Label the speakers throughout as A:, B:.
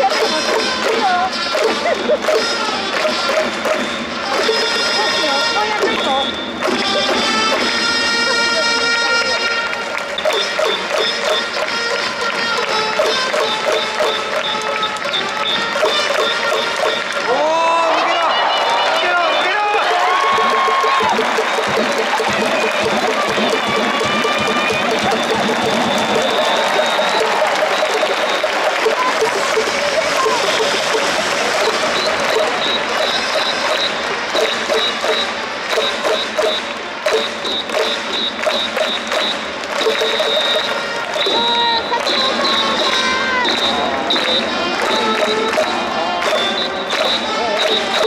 A: Yeah.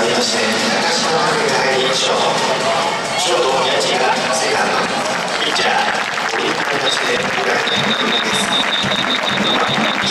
B: わりまして私の世界に書書道や自がセカンドピッチャーオリンピックとして世とに挑みです